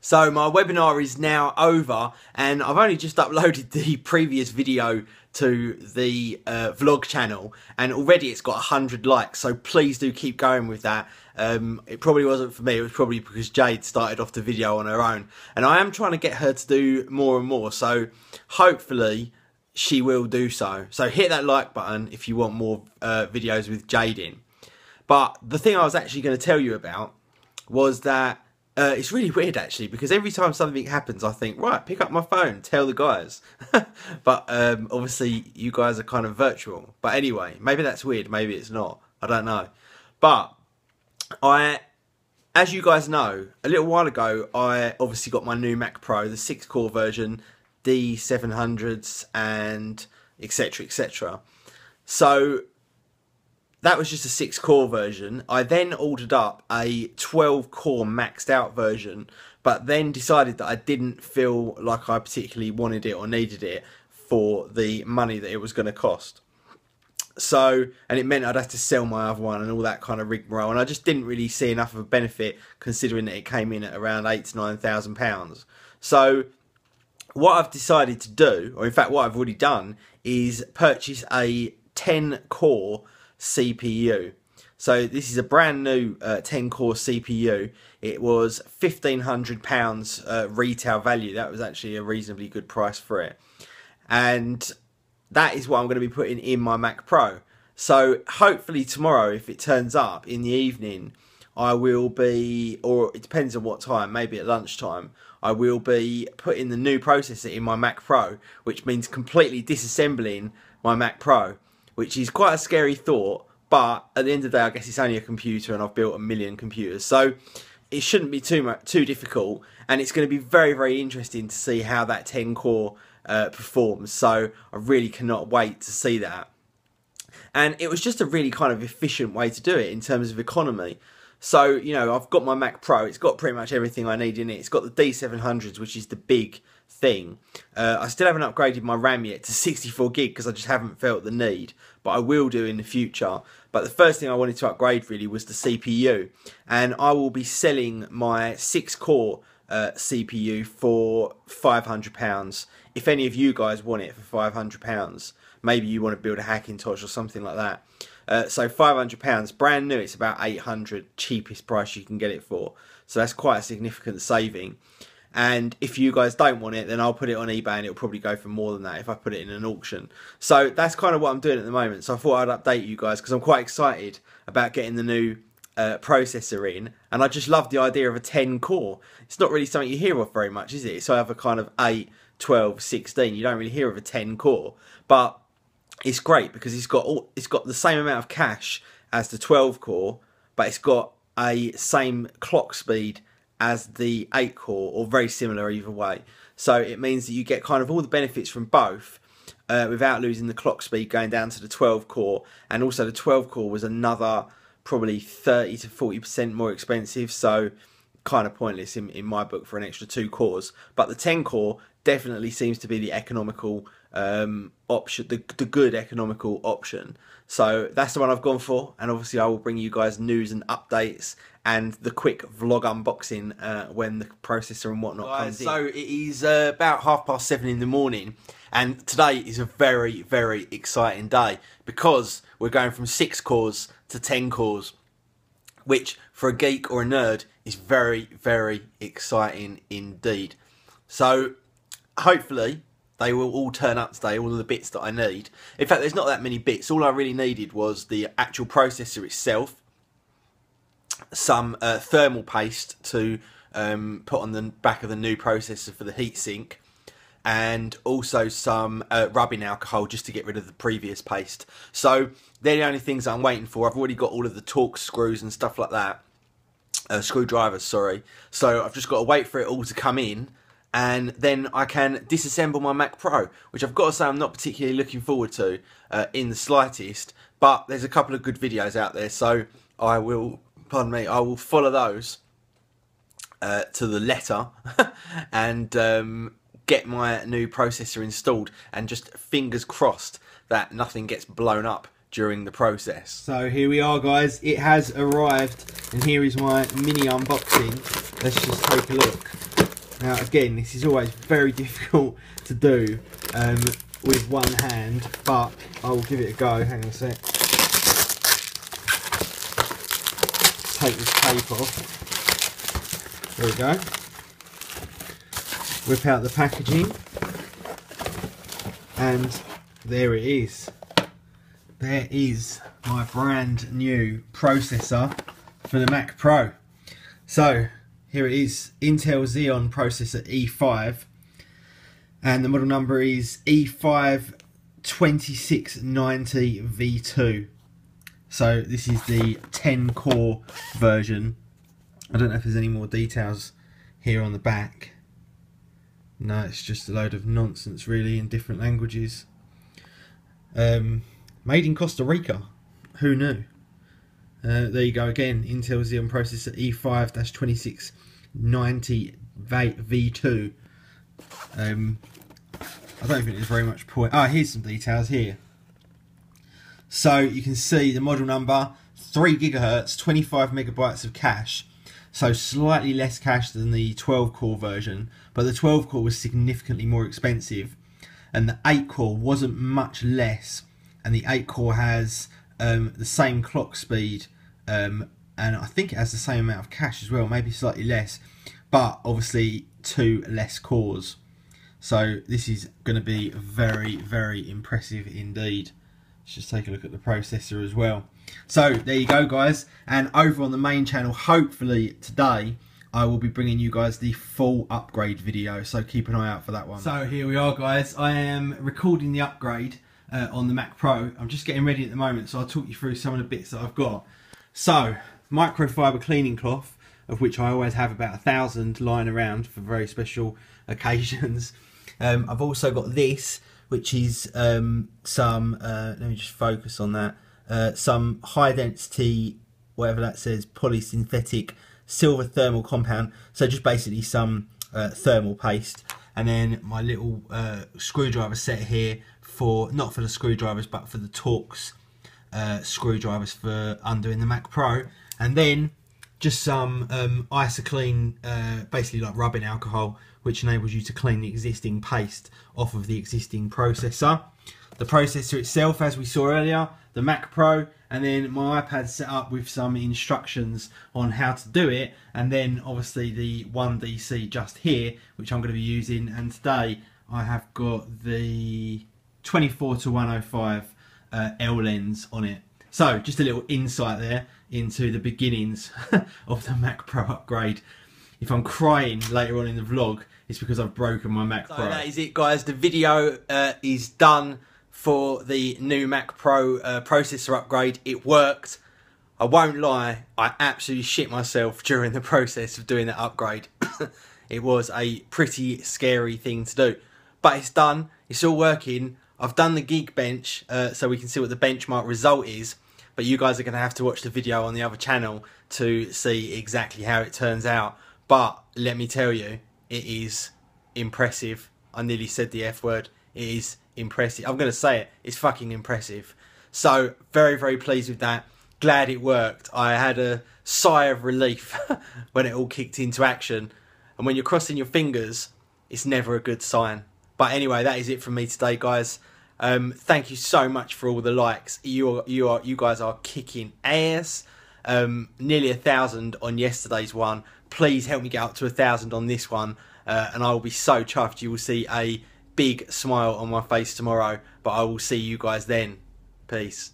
So my webinar is now over and I've only just uploaded the previous video to the uh, vlog channel and already it's got 100 likes so please do keep going with that. Um, it probably wasn't for me it was probably because Jade started off the video on her own and I am trying to get her to do more and more so hopefully she will do so. So hit that like button if you want more uh, videos with Jade in. But the thing I was actually going to tell you about was that uh, it's really weird actually because every time something happens, I think, right, pick up my phone, tell the guys. but um, obviously, you guys are kind of virtual. But anyway, maybe that's weird, maybe it's not. I don't know. But I, as you guys know, a little while ago, I obviously got my new Mac Pro, the six core version, D700s, and etc. etc. So that was just a six core version. I then ordered up a 12 core maxed out version, but then decided that I didn't feel like I particularly wanted it or needed it for the money that it was going to cost. So, and it meant I'd have to sell my other one and all that kind of rigmarole, and I just didn't really see enough of a benefit considering that it came in at around eight to nine thousand pounds. So, what I've decided to do, or in fact, what I've already done, is purchase a 10 core CPU. So this is a brand new uh, 10 core CPU. It was £1,500 uh, retail value. That was actually a reasonably good price for it. And that is what I'm going to be putting in my Mac Pro. So hopefully tomorrow, if it turns up in the evening, I will be, or it depends on what time, maybe at lunchtime, I will be putting the new processor in my Mac Pro, which means completely disassembling my Mac Pro which is quite a scary thought. But at the end of the day, I guess it's only a computer, and I've built a million computers, so it shouldn't be too much too difficult. And it's going to be very very interesting to see how that 10 core uh, performs. So I really cannot wait to see that. And it was just a really kind of efficient way to do it in terms of economy. So, you know, I've got my Mac Pro, it's got pretty much everything I need in it. It's got the D700s, which is the big thing. Uh, I still haven't upgraded my RAM yet to 64 gig because I just haven't felt the need, but I will do in the future. But the first thing I wanted to upgrade really was the CPU, and I will be selling my six core uh, CPU for £500. If any of you guys want it for £500, maybe you want to build a Hackintosh or something like that. Uh, so £500, brand new, it's about 800 cheapest price you can get it for. So that's quite a significant saving. And if you guys don't want it, then I'll put it on eBay and it'll probably go for more than that if I put it in an auction. So that's kind of what I'm doing at the moment. So I thought I'd update you guys because I'm quite excited about getting the new uh, processor in. And I just love the idea of a 10 core. It's not really something you hear of very much, is it? So I have a kind of 8, 12, 16. You don't really hear of a 10 core. But it's great because it's got all, it's got the same amount of cache as the 12 core, but it's got a same clock speed as the 8 core or very similar either way. So it means that you get kind of all the benefits from both uh, without losing the clock speed going down to the 12 core. And also the 12 core was another probably 30 to 40% more expensive. So kind of pointless in, in my book for an extra two cores. But the 10 core definitely seems to be the economical um, option, the, the good economical option. So that's the one I've gone for, and obviously I will bring you guys news and updates and the quick vlog unboxing uh, when the processor and whatnot right, comes so in. So it is uh, about half past seven in the morning, and today is a very very exciting day because we're going from six cores to ten cores, which for a geek or a nerd is very very exciting indeed. So hopefully they will all turn up today, all of the bits that I need. In fact, there's not that many bits. All I really needed was the actual processor itself, some uh, thermal paste to um, put on the back of the new processor for the heatsink, and also some uh, rubbing alcohol just to get rid of the previous paste. So they're the only things I'm waiting for. I've already got all of the Torx screws and stuff like that. Uh, screwdrivers, sorry. So I've just got to wait for it all to come in and then I can disassemble my Mac Pro, which I've got to say I'm not particularly looking forward to uh, in the slightest. But there's a couple of good videos out there, so I will, pardon me, I will follow those uh, to the letter and um, get my new processor installed. And just fingers crossed that nothing gets blown up during the process. So here we are guys, it has arrived and here is my mini unboxing. Let's just take a look. Now again, this is always very difficult to do um, with one hand, but I will give it a go. Hang on a sec. Take this tape off. There we go. Whip out the packaging. And there it is. There is my brand new processor for the Mac Pro. So here it is, Intel Xeon processor E5 and the model number is E5 2690 V2 So this is the 10 core version. I don't know if there's any more details here on the back. No, it's just a load of nonsense really in different languages. Um, made in Costa Rica. Who knew? Uh, there you go again, Intel Xeon processor E5-2690V2. Um, I don't think there's very much point. Oh, here's some details here. So you can see the model number, 3 gigahertz, 25 megabytes of cache. So slightly less cache than the 12 core version, but the 12 core was significantly more expensive. And the 8 core wasn't much less, and the 8 core has um, the same clock speed, um, and I think it has the same amount of cache as well, maybe slightly less, but obviously two less cores. So this is going to be very, very impressive indeed. Let's just take a look at the processor as well. So there you go guys. And over on the main channel, hopefully today, I will be bringing you guys the full upgrade video. So keep an eye out for that one. So here we are guys. I am recording the upgrade uh, on the Mac Pro. I'm just getting ready at the moment. So I'll talk you through some of the bits that I've got. So microfiber cleaning cloth of which I always have about a thousand lying around for very special occasions. Um, I've also got this, which is um, some, uh, let me just focus on that, uh, some high density, whatever that says, polysynthetic silver thermal compound. So just basically some uh, thermal paste. And then my little uh, screwdriver set here for, not for the screwdrivers, but for the Torx uh, screwdrivers for undoing the Mac Pro. And then just some um, isoclean, uh, basically like rubbing alcohol, which enables you to clean the existing paste off of the existing processor. The processor itself, as we saw earlier, the Mac Pro, and then my iPad set up with some instructions on how to do it, and then obviously the 1DC just here, which I'm going to be using, and today I have got the 24 to 105 uh, L lens on it. So just a little insight there into the beginnings of the Mac Pro upgrade. If I'm crying later on in the vlog, it's because I've broken my Mac so Pro. that is it guys, the video uh, is done for the new Mac Pro uh, processor upgrade. It worked. I won't lie, I absolutely shit myself during the process of doing that upgrade. it was a pretty scary thing to do. But it's done, it's all working. I've done the Geekbench uh, so we can see what the benchmark result is but you guys are going to have to watch the video on the other channel to see exactly how it turns out. But let me tell you, it is impressive. I nearly said the F word. It is impressive. I'm going to say it. It's fucking impressive. So, very, very pleased with that. Glad it worked. I had a sigh of relief when it all kicked into action. And when you're crossing your fingers, it's never a good sign. But anyway, that is it from me today, guys. Um, thank you so much for all the likes. You are, you are you guys are kicking ass. Um, nearly a thousand on yesterday's one. Please help me get up to a thousand on this one, uh, and I will be so chuffed. You will see a big smile on my face tomorrow. But I will see you guys then. Peace.